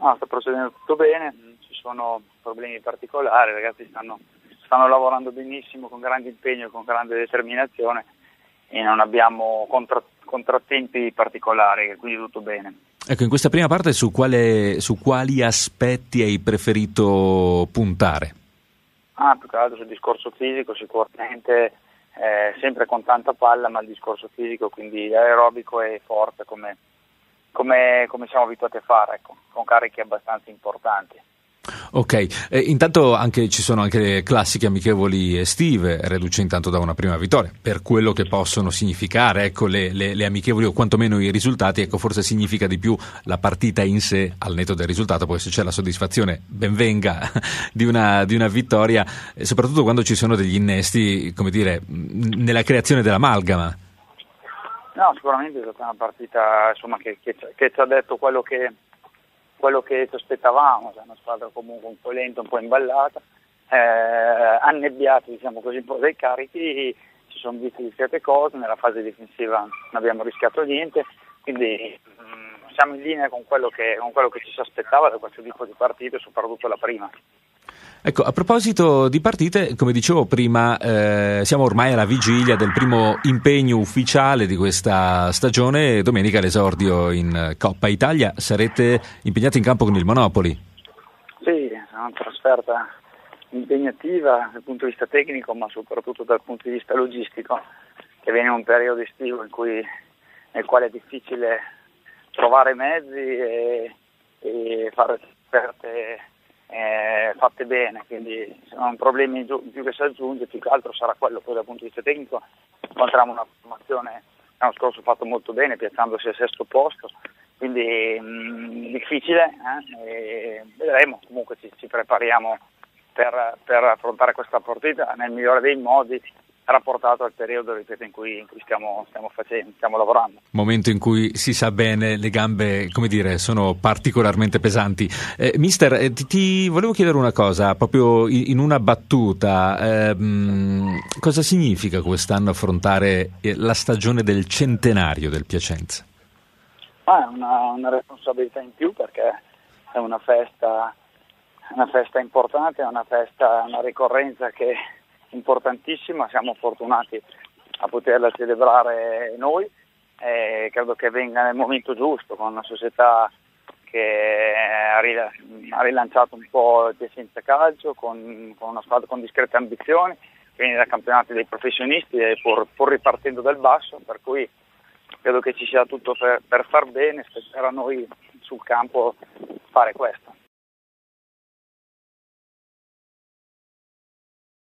No, sta procedendo tutto bene, ci sono problemi particolari, i ragazzi stanno, stanno lavorando benissimo con grande impegno e con grande determinazione e non abbiamo contra, contrattempi particolari, quindi tutto bene. Ecco, in questa prima parte su, quale, su quali aspetti hai preferito puntare? Ah, più che altro sul discorso fisico, sicuramente eh, sempre con tanta palla, ma il discorso fisico, quindi aerobico e forte come, come, come siamo abituati a fare, ecco, con carichi abbastanza importanti. Ok, eh, intanto anche, ci sono anche le classiche amichevoli estive, reduce intanto da una prima vittoria, per quello che possono significare ecco, le, le, le, amichevoli o quantomeno i risultati, ecco, forse significa di più la partita in sé al netto del risultato, poi se c'è la soddisfazione benvenga di una, di una vittoria, soprattutto quando ci sono degli innesti, come dire, nella creazione dell'amalgama. No, sicuramente è stata una partita insomma, che, che, che, ci ha detto quello che, quello che ci aspettavamo, cioè una squadra comunque un po' lenta, un po' imballata, eh, annebbiati diciamo così un po' dai carichi, ci sono viste certe cose, nella fase difensiva non abbiamo rischiato niente, quindi siamo in linea con quello, che, con quello che ci si aspettava da questo tipo di partite, soprattutto la prima. Ecco, a proposito di partite, come dicevo prima, eh, siamo ormai alla vigilia del primo impegno ufficiale di questa stagione. Domenica l'esordio in Coppa Italia. Sarete impegnati in campo con il Monopoli? Sì, è una trasferta impegnativa dal punto di vista tecnico, ma soprattutto dal punto di vista logistico, che viene in un periodo estivo in cui, nel quale è difficile trovare mezzi e, e fare trasferte eh, fatte bene, quindi sono problemi più che si aggiunge, più che altro sarà quello poi dal punto di vista tecnico, incontriamo una formazione l'anno scorso fatto molto bene, piazzandosi al sesto posto, quindi mh, mm, difficile, eh? vedremo, comunque ci, ci prepariamo per, per, affrontare questa partita nel migliore dei modi rapportato al periodo ripeto, in cui, in cui stiamo, stiamo, facendo, stiamo, lavorando. Momento in cui si sa bene, le gambe come dire, sono particolarmente pesanti. Eh, mister, eh, ti, ti, volevo chiedere una cosa, proprio in, in una battuta. Eh, cosa significa quest'anno affrontare eh, la stagione del centenario del Piacenza? Ah, è una, una responsabilità in più perché è una festa, una festa importante, è una festa, una ricorrenza che importantissima, siamo fortunati a poterla celebrare noi e credo che venga nel momento giusto con una società che ha rilanciato un po' il Piacenza Calcio con, con, una squadra con discrete ambizioni, viene da campionati dei professionisti e pur, pur, ripartendo dal basso, per cui credo che ci sia tutto per, per far bene, spetterà a noi sul campo fare questo.